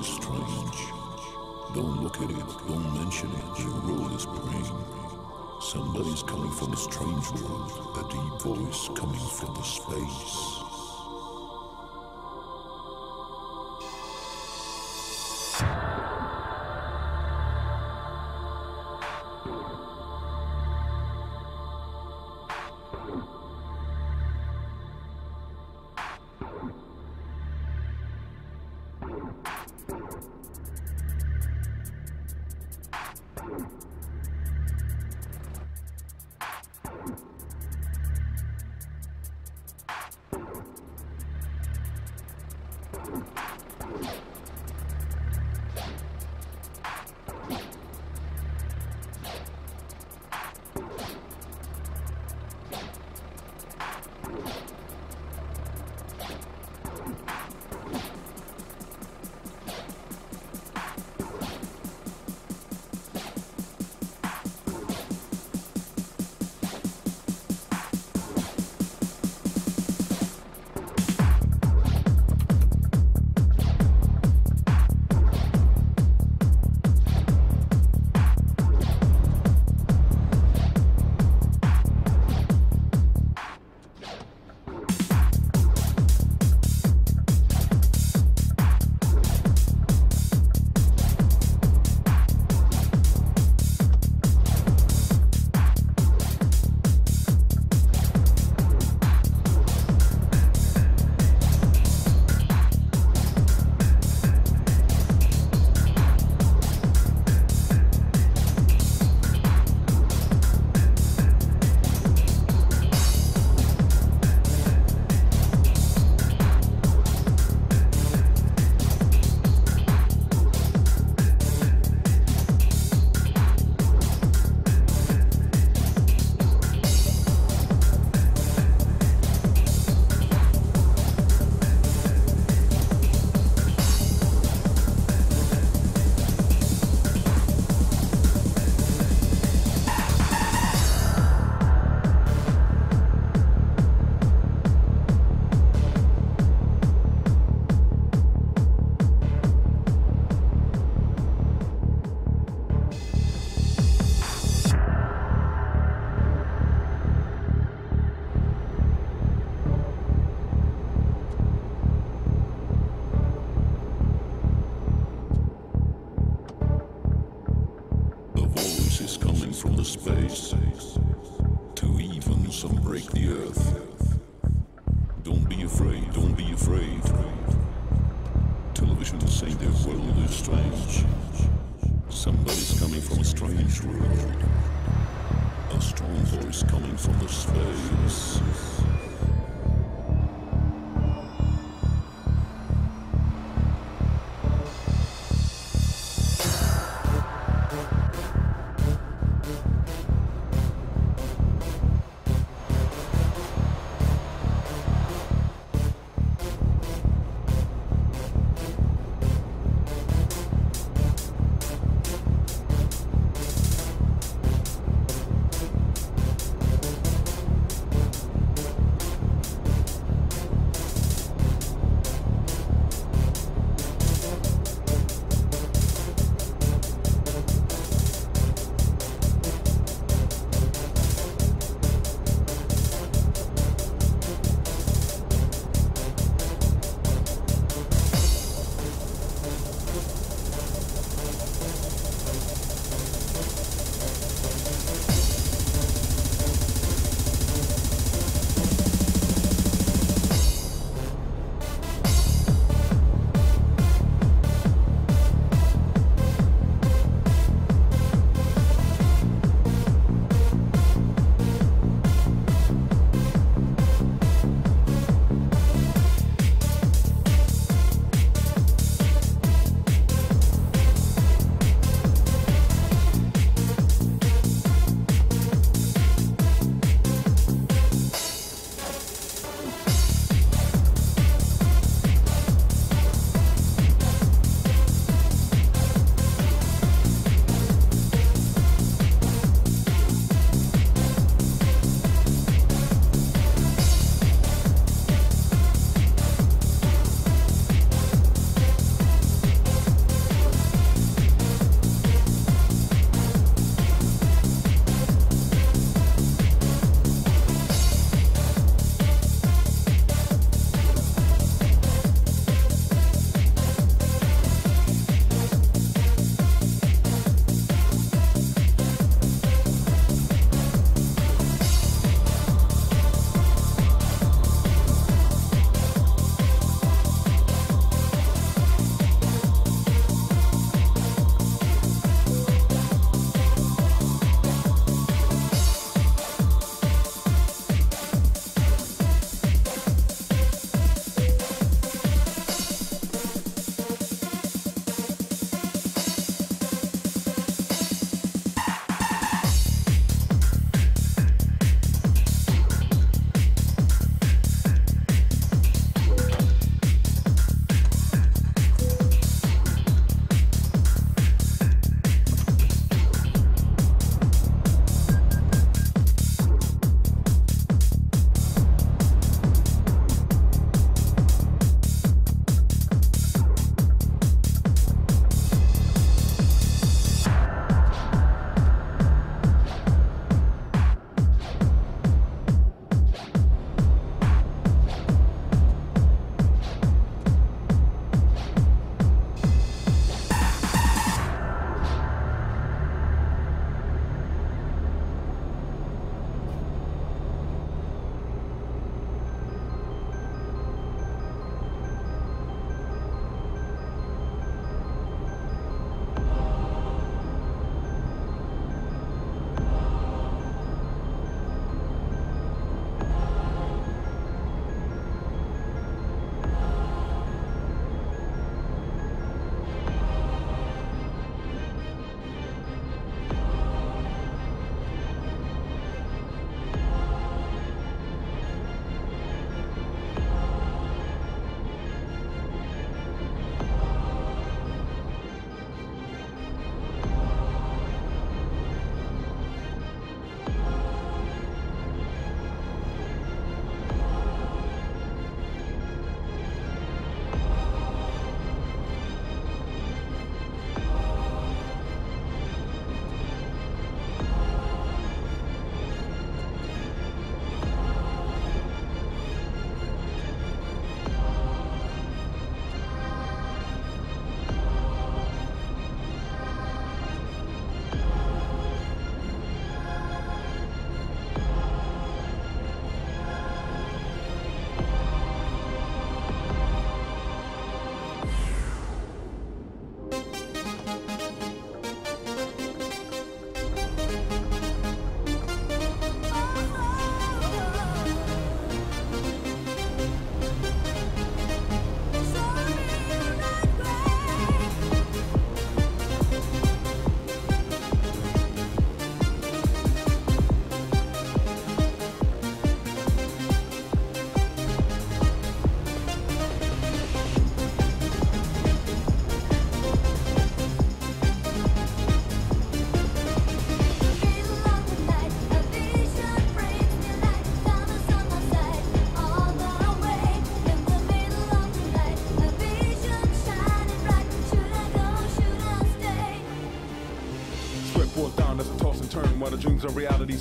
is strange. Don't look at it, don't mention it, your role is praying. Somebody's coming from a strange world, a deep voice coming from the space.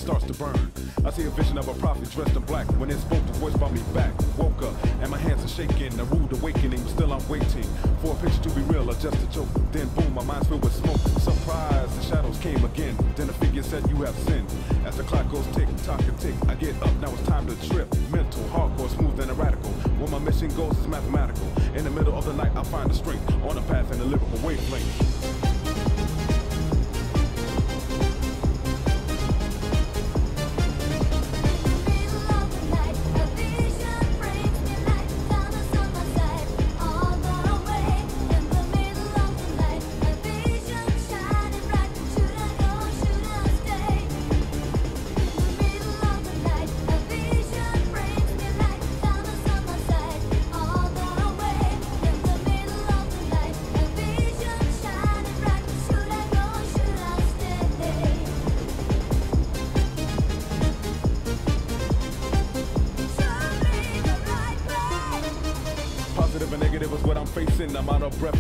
Starts to burn. I see a vision of a prophet dressed in black. When it spoke, the voice brought me back. Woke up, and my hands are shaking. A rude awakening, but still I'm waiting for a picture to be real or just a joke. Then boom, my mind's filled with smoke. Surprise, the shadows came again. Then a figure said, You have sinned. As the clock goes tick, tock, and tick, I get up. Now it's time to trip. Mental, hardcore, smooth, and radical. Where my mission goes is mathematical. In the middle of the night, I find the strength on a path in a lyrical wavelength.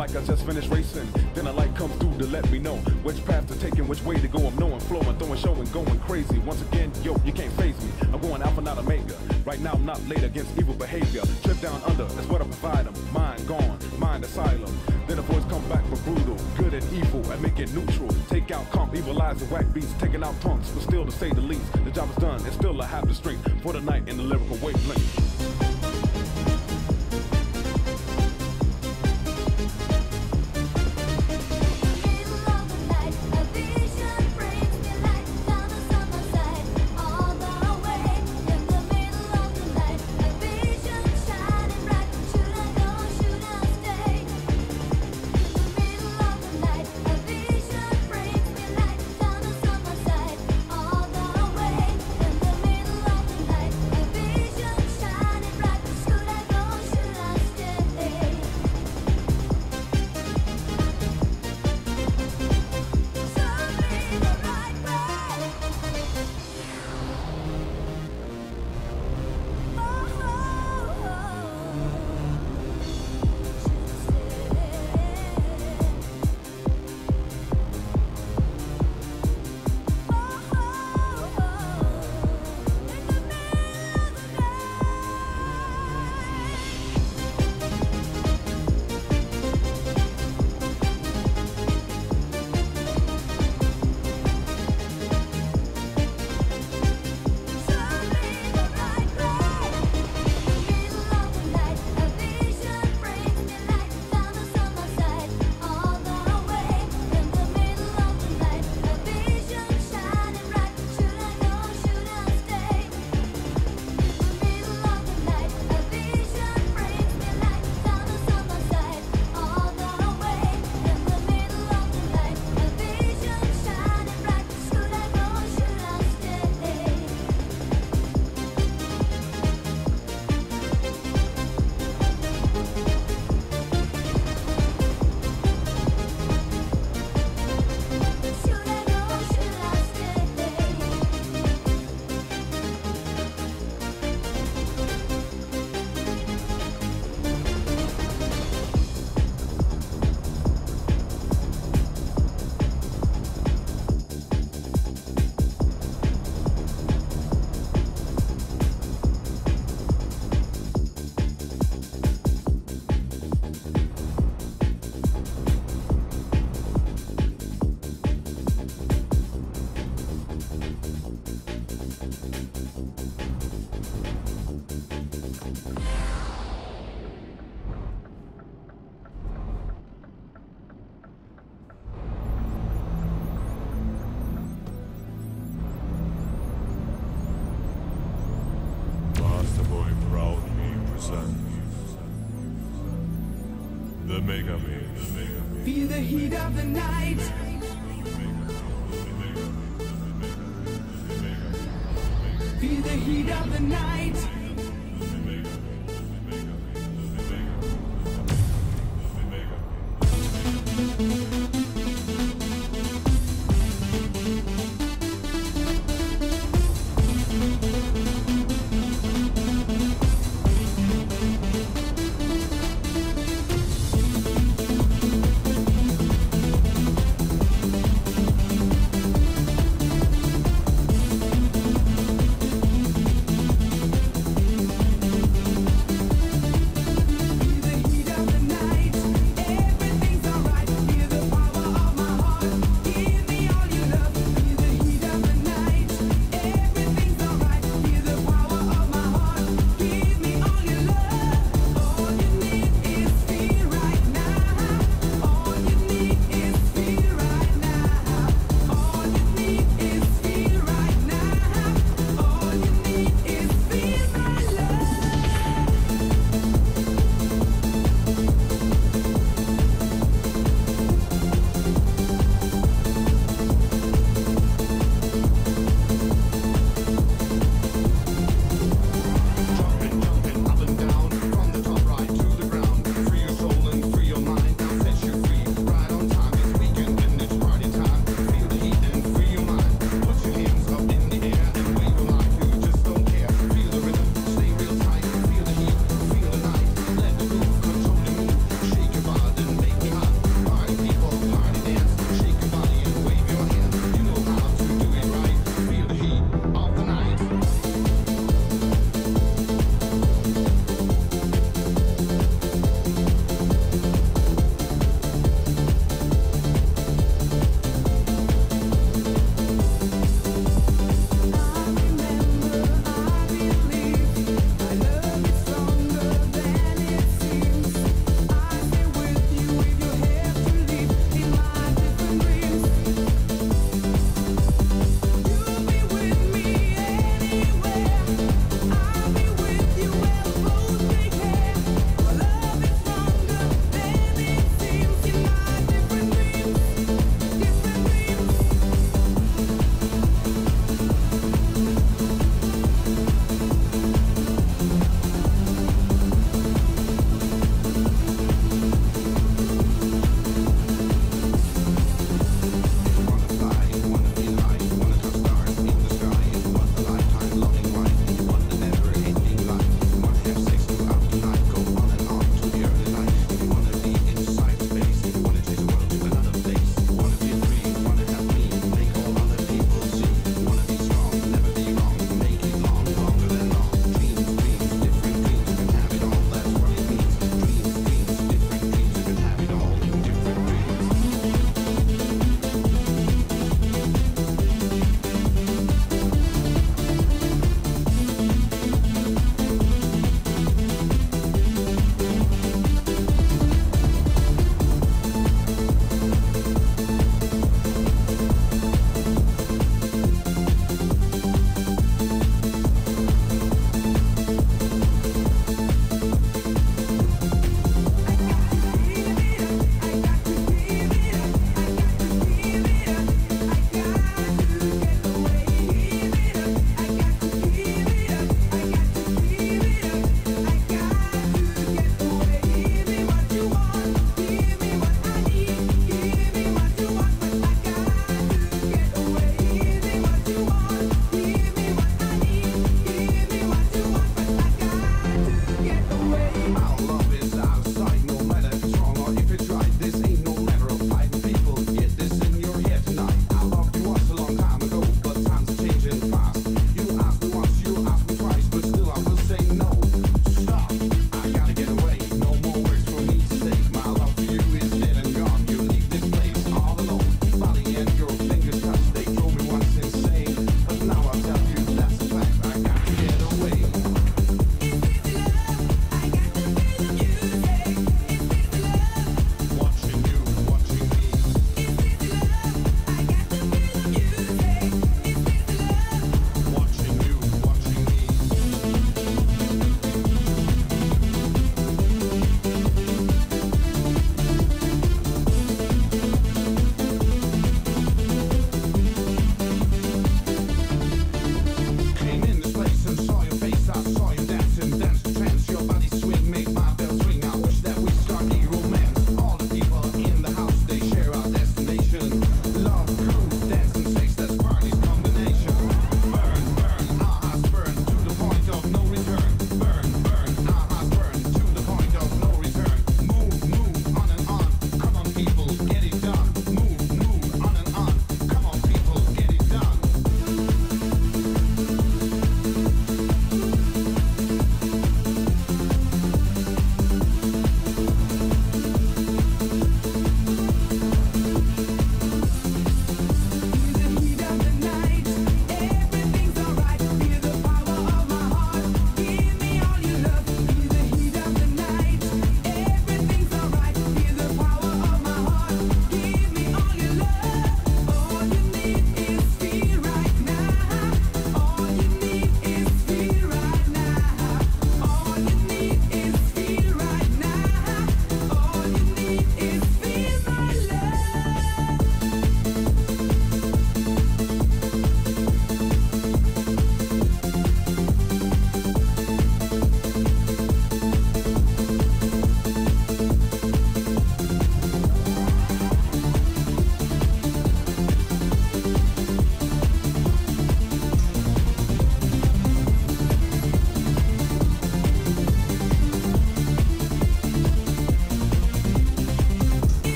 Like I just finished racing. Then a light comes through to let me know which path to take and which way to go. I'm knowing, flowing, throwing, showing, going crazy. Once again, yo, you can't phase me. I'm going alpha, not omega. Right now, I'm not late against evil behavior. Trip down under, that's what I provide them. Mind gone, mind asylum. Then the voice come back for brutal, good and evil, and make it neutral. Take out comp, evilize and whack beats, taking out punks, but still to say the least. The job is done, and still I have the strength for the night in the lyrical wavelength. Thank you.